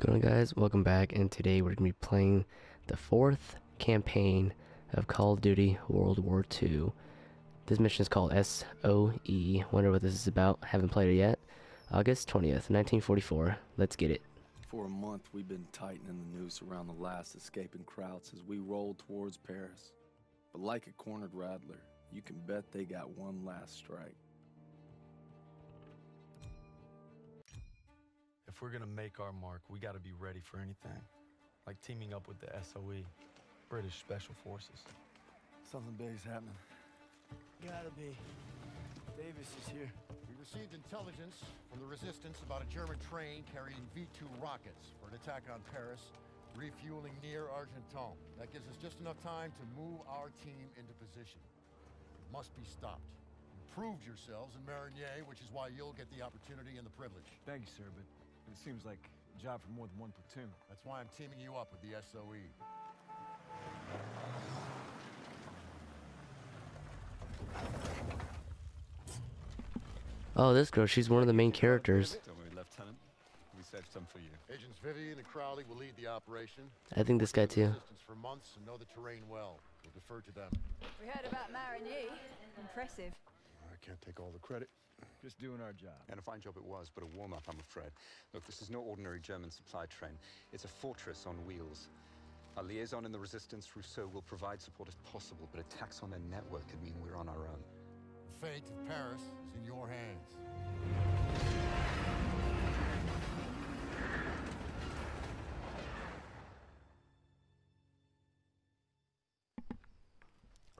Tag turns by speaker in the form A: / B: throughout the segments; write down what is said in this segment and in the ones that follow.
A: going on guys? Welcome back and today we're going to be playing the fourth campaign of Call of Duty World War II. This mission is called SOE. Wonder what this is about. Haven't played it yet. August 20th, 1944. Let's get it.
B: For a month, we've been tightening the noose around the last escaping Krauts as we roll towards Paris. But like a cornered rattler, you can bet they got one last strike. If we're gonna make our mark, we gotta be ready for anything. Like teaming up with the SOE, British Special Forces. Something big's happening.
C: Gotta be. Davis is here.
D: We received intelligence from the resistance about a German train carrying V-2 rockets for an attack on Paris, refueling near Argenton. That gives us just enough time to move our team into position. It must be stopped. You proved yourselves in Marigny, which is why you'll get the opportunity and the privilege.
E: Thanks, sir, but it seems like a job for more than one platoon.
D: That's why I'm teaming you up with the. SOE.
A: Oh, this girl, she's one of the main characters.
F: Don't worry, Lieutenant. We saved some for you.
D: Agents Vivian and Crowley will lead the operation.
A: I think this guy too.
D: For months and know the terrain well. We'll defer to them.
G: We heard about Marigny. Impressive.
D: I can't take all the credit.
E: Just doing our job.
F: And a fine job it was, but a warm-up, I'm afraid. Look, this is no ordinary German supply train. It's a fortress on wheels. Our liaison in the resistance, Rousseau, will provide support if possible, but attacks on their network could mean we're on our own.
D: The fate of Paris is in your hands.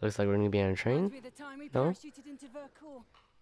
A: Looks like we're going to be on a train.
G: Reminds me of the time we
A: No?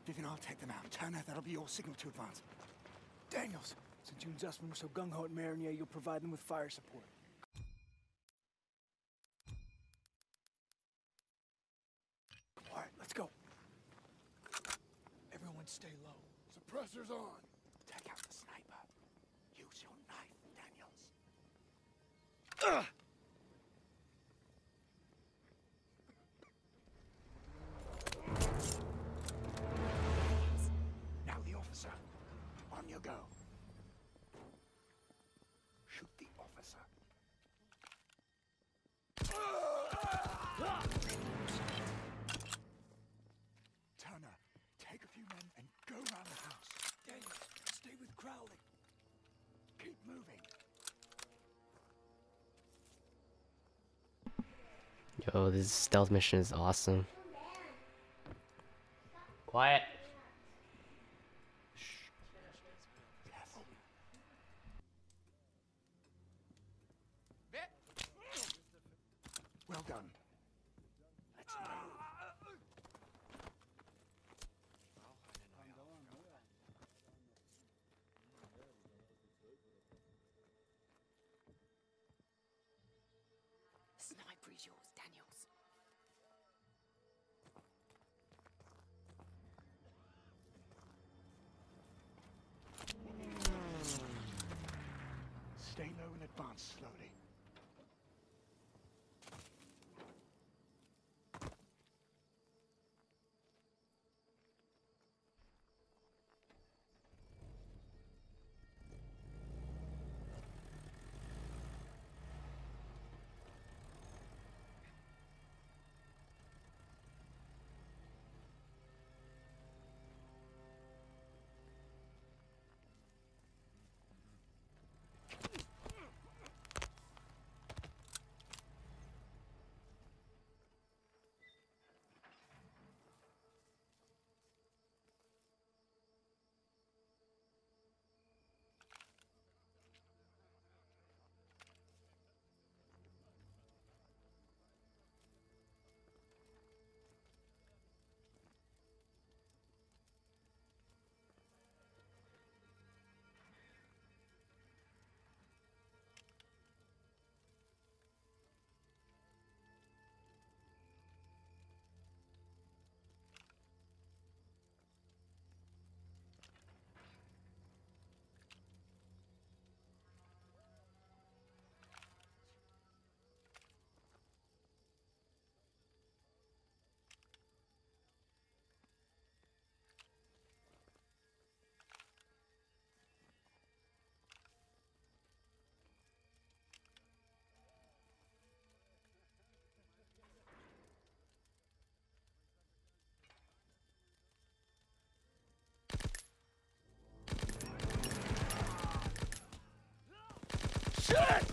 H: All right, Vivian, I'll take them out. Turner, that'll be your signal to advance.
C: Daniels, since you and Zussman were so gung-ho at Marigny, you'll provide them with fire support. All right, let's go. Everyone stay low. Suppressors on.
H: Take out the sniper. Use your knife, Daniels. Now
A: Yo, this stealth mission is awesome. Quiet.
H: Careful. Well done. Let's move.
G: Sniper is yours, Daniels.
H: Stay low and advance slowly. Stay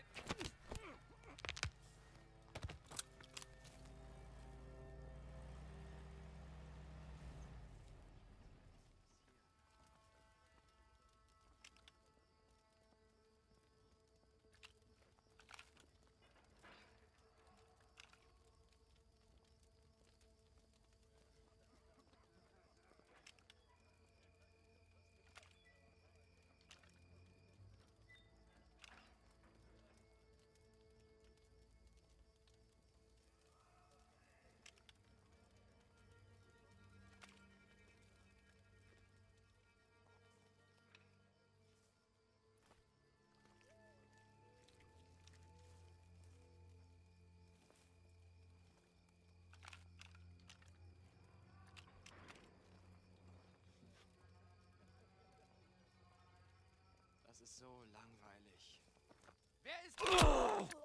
I: Das ist so langweilig. Wer ist...
H: Shit!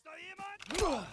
I: Ist da jemand?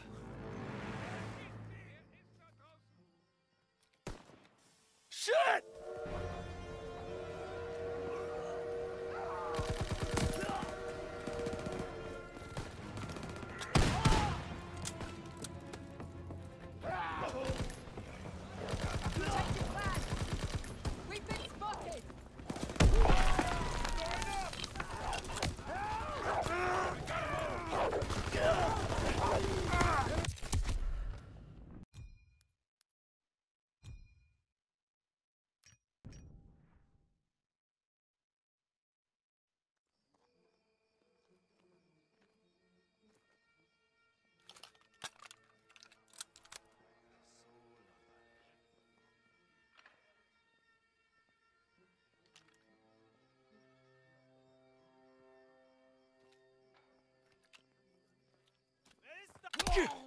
J: Thank
H: you.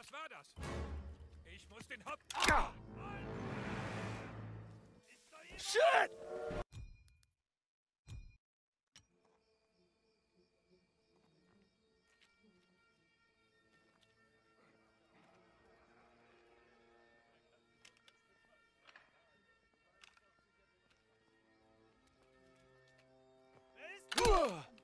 K: Was war das? Ich muss den Haupt...
C: Shit!
K: Zum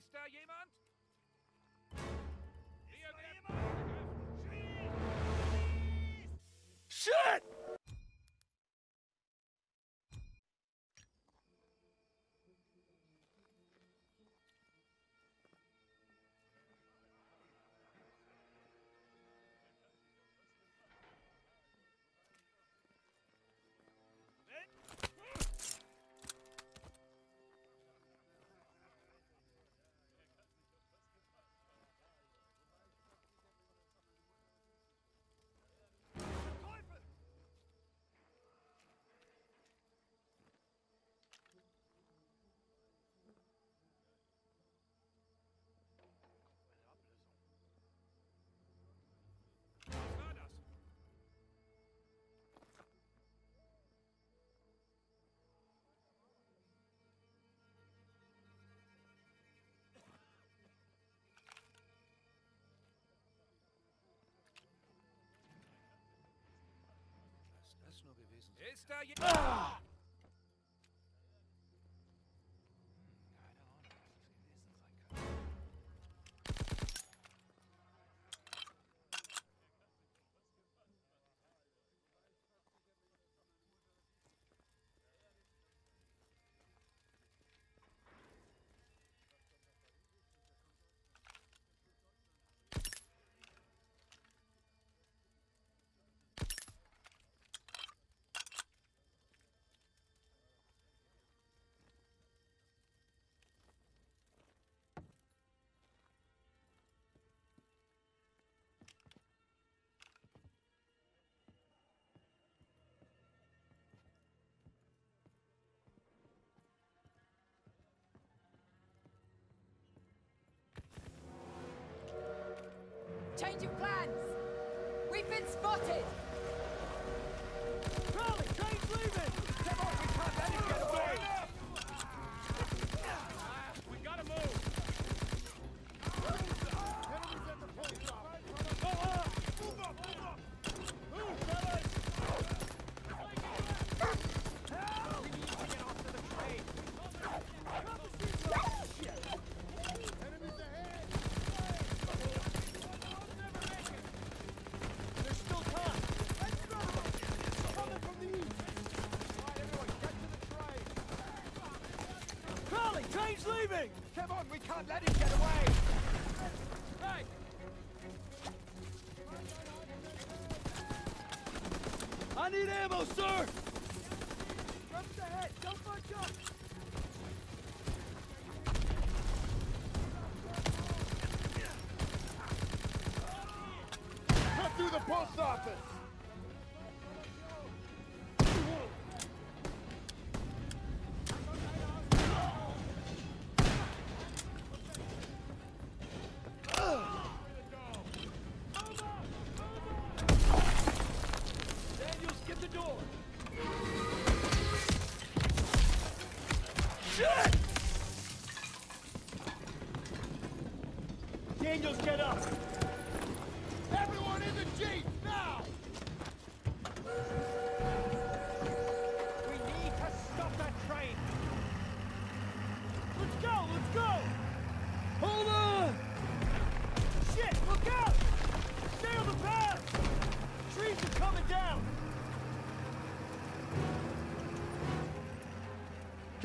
K: Ist da jemand? Hier werden angegriffen!
C: Shit! Está ¡Ah!
G: Change of plans! We've been spotted!
C: Crowley, train's leaving! Come on, we can't let him get away!
K: We gotta move!
C: There's still time! Let's go! Coming from the east! Right, everyone, get to the train! Crowley, train's leaving! Come on, we can't let him get away! Hey! I need ammo, sir!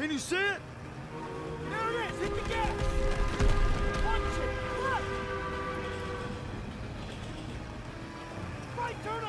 C: Can you see it? There it is! Hit the gas! Punch it! Left! Right turn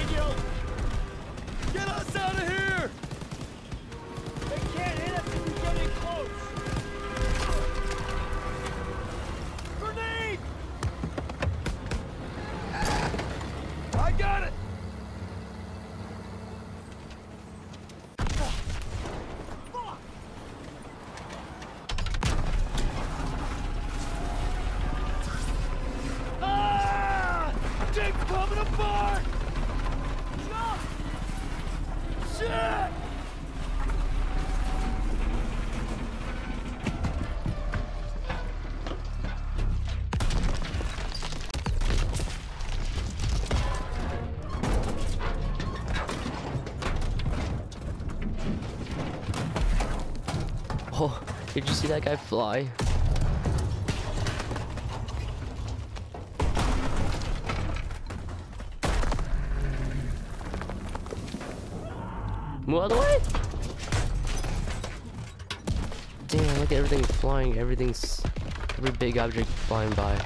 C: Daniel! Get us out of here! They can't hit us if we get in close!
A: Oh, did you see that guy fly? Move out of the way! Damn, look at everything flying. Everything's. Every big object flying by.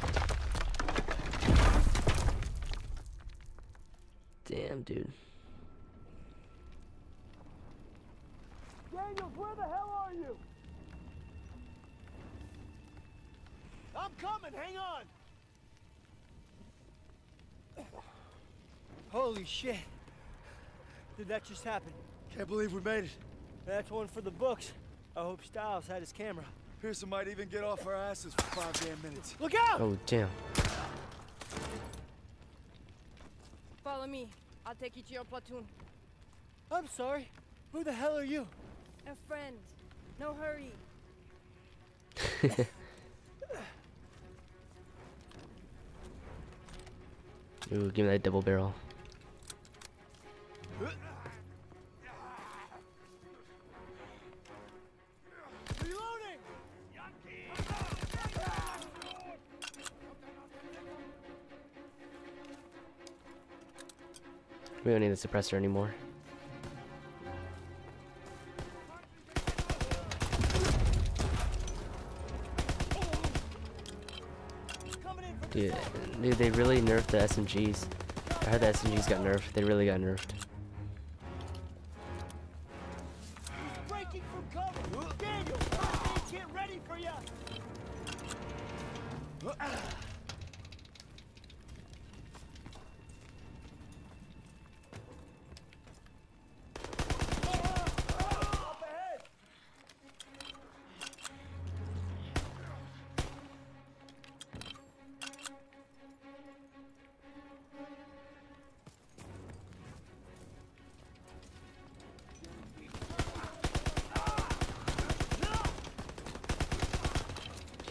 A: Damn, dude.
C: Holy shit. Did that just happen? Can't believe we made it. That's one for the books. I hope Stiles had his camera.
L: Pierson might even get off our asses for five damn minutes.
C: Look out!
A: Oh, damn.
G: Follow me. I'll take you to your platoon.
C: I'm sorry. Who the hell are you?
G: A friend. No hurry.
A: Ooh, give me that double barrel. We don't need the suppressor anymore. Dude, Dude, they really nerfed the SMGs. I heard the SMGs got nerfed. They really got nerfed.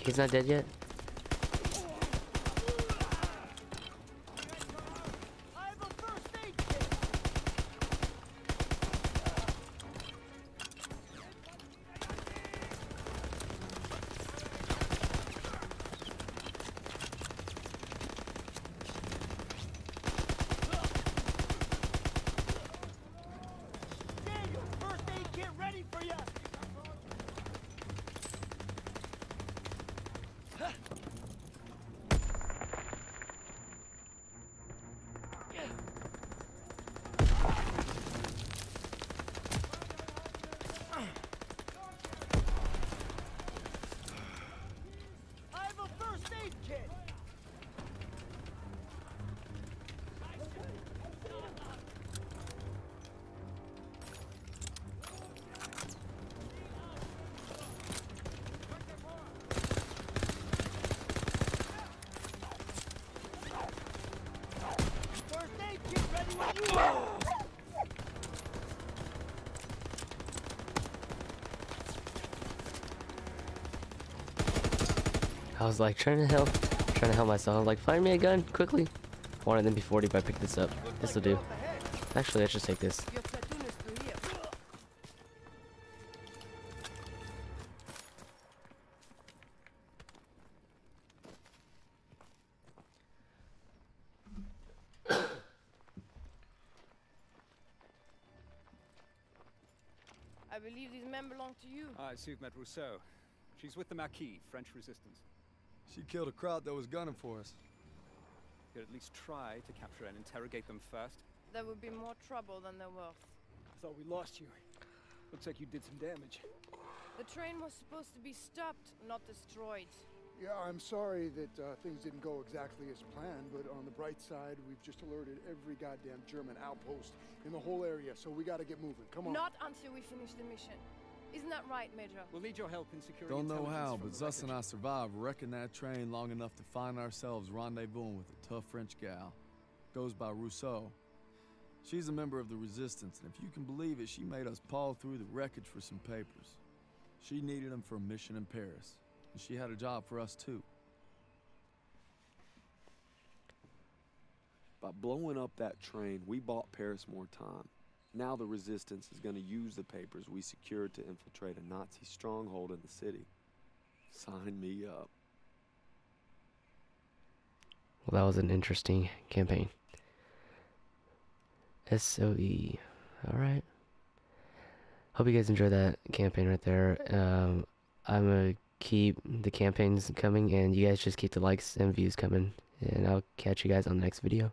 A: He's not dead yet?
M: I
A: was like trying to help, trying to help myself. I was like, find me a gun quickly. Wanted them before if I pick this up. This will do. Actually, I should take this.
N: Your platoon is through here.
G: I believe these men belong to you.
F: I see you've met Rousseau. She's with the Maquis, French resistance.
B: She killed a Kraut that was gunning for us.
F: You could at least try to capture and interrogate them first.
G: There would be more trouble than they're worth.
C: I thought we lost you. Looks like you did some damage.
G: The train was supposed to be stopped, not destroyed.
H: Yeah, I'm sorry that uh, things didn't go exactly as planned, but on the bright side, we've just alerted every goddamn German outpost in the whole area, so we gotta get moving. Come on.
G: Not until we finish the mission. Isn't that right, Major?
F: We'll need your help in securing
B: Don't know how, but
F: the
B: Zus and I survived wrecking that train long enough to find ourselves rendezvousing with a tough French gal. Goes by Rousseau. She's a member of the Resistance, and if you can believe it, she made us paw through the wreckage for some papers. She needed them for a mission in Paris, and she had a job for us too.
O: By blowing up that train, we bought Paris more time. Now the resistance is going to use the papers we secured to infiltrate a Nazi stronghold in the city. Sign me up.
A: Well, that was an interesting campaign. SOE. Alright. Hope you guys enjoyed that campaign right there. Um, I'm gonna keep the campaigns coming, and you guys just keep the likes and views coming. And I'll catch you guys on the next video.